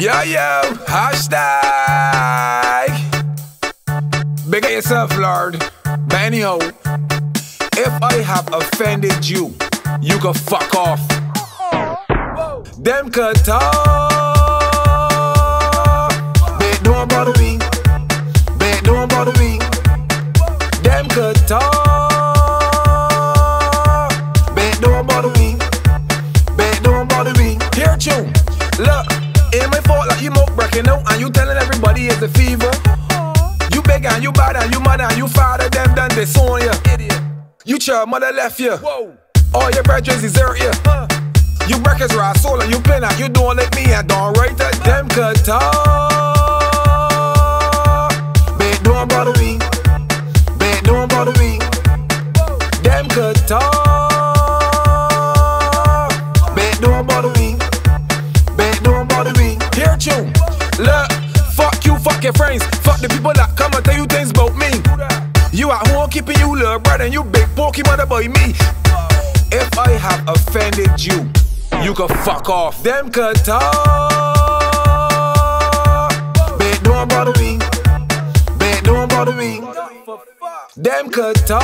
Yo, yo, hashtag. Big yourself, Lord. But anyhow, if I have offended you, you can fuck off. Them could talk. But don't bother me. But don't bother me. Them could talk. Bother me. Bother me. Hear tune. Look, ain't my fault like you smoke breaking out and you telling everybody it's a fever. You big and you bad and you mad and you father them done this on ya. You child mother left you. All your brethren desert ya. you. You breakers right soul and you pin out. You don't let me and don't write that them could talk. Fuck your friends. Fuck the people that come and tell you things about me. You at home keeping you little brother and you big pokey mother boy me. If I have offended you, you can fuck off. Them could talk. But don't bother me. But don't bother me. Them could talk.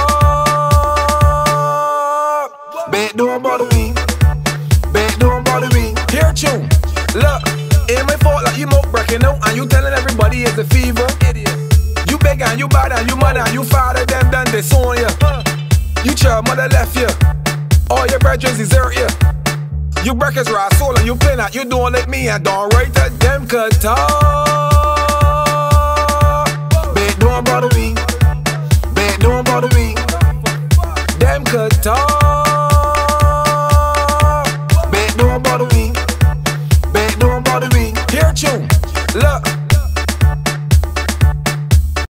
But don't bother me. But don't bother me. Hear tune. Look, ain't my fault like you smoke breaking out and you telling everybody it's a fever. Idiot. You big and you bad and you mad and you father them done this on ya. You child mother left you. All your brethren desert you. You breakers right soul and you pin out. You don't let me and don't write that them could talk. But don't bother me. But don't bother me. Them could talk. Look.